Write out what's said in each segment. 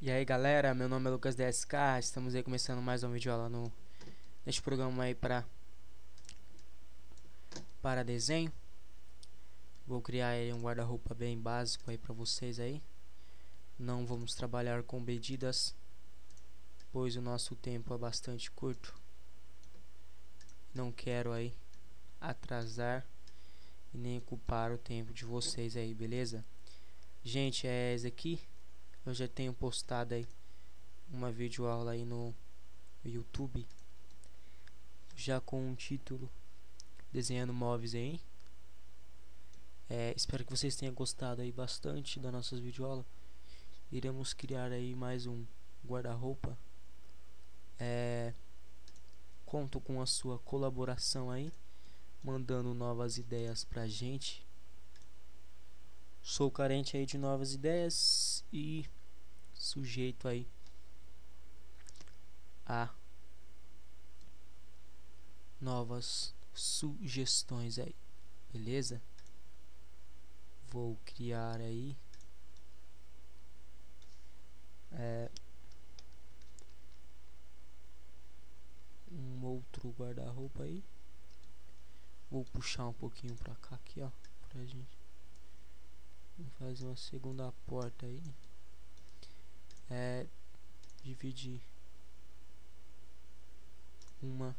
E aí galera, meu nome é Lucas DSK, estamos aí começando mais um vídeo lá no neste programa aí para para desenho. Vou criar aí um guarda-roupa bem básico aí para vocês aí. Não vamos trabalhar com medidas, pois o nosso tempo é bastante curto. Não quero aí atrasar e nem ocupar o tempo de vocês aí, beleza? Gente, é esse aqui eu já tenho postado aí uma videoaula aí no YouTube já com um título desenhando móveis aí é, espero que vocês tenham gostado aí bastante da nossas videoaulas. Iremos criar aí mais um guarda-roupa. É, conto com a sua colaboração aí mandando novas ideias pra gente. Sou carente aí de novas ideias e sujeito aí a novas sugestões aí, beleza? Vou criar aí é, um outro guarda-roupa aí. Vou puxar um pouquinho pra cá aqui, ó, pra gente fazer uma segunda porta aí é dividir uma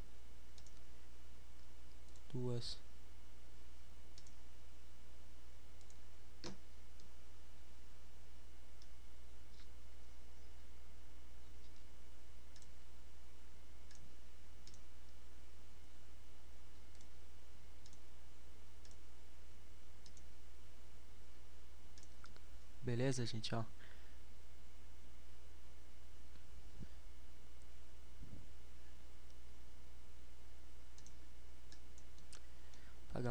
duas. Beleza gente? Ó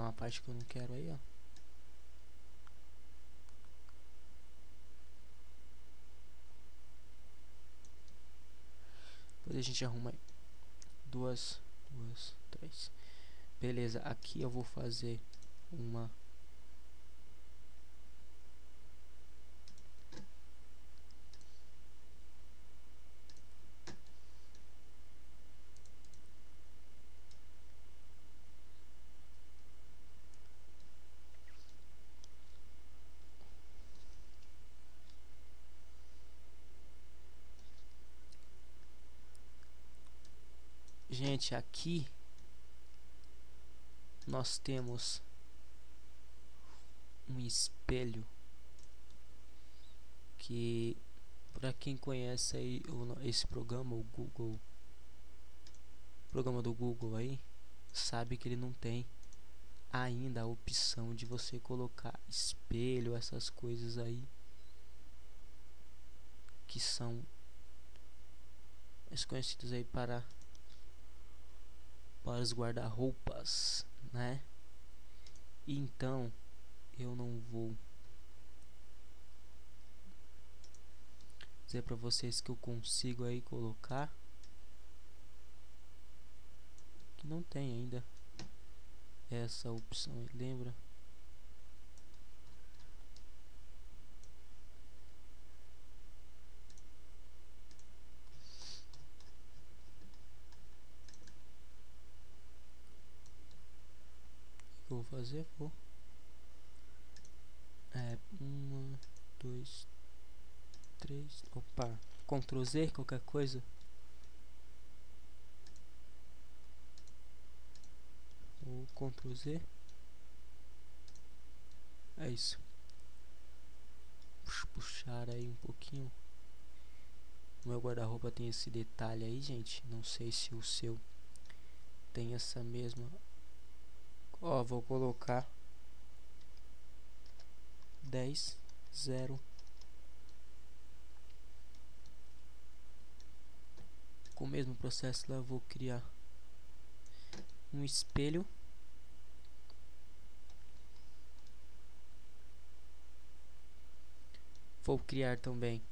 uma parte que eu não quero aí, ó. Depois a gente arruma aí. Duas, duas, três. Beleza, aqui eu vou fazer uma Aqui nós temos um espelho que para quem conhece aí esse programa, o Google, programa do Google aí, sabe que ele não tem ainda a opção de você colocar espelho, essas coisas aí que são conhecidos aí para para os guarda-roupas, né? Então, eu não vou dizer para vocês que eu consigo aí colocar que não tem ainda essa opção, lembra? Fazer? Vou. É, uma, dois, três. Opa, Ctrl Z, qualquer coisa. O Ctrl Z. É isso. Puxa, puxar aí um pouquinho. O meu guarda-roupa tem esse detalhe aí, gente. Não sei se o seu tem essa mesma Ó, vou colocar 10, 0. Com o mesmo processo lá, vou criar um espelho. Vou criar também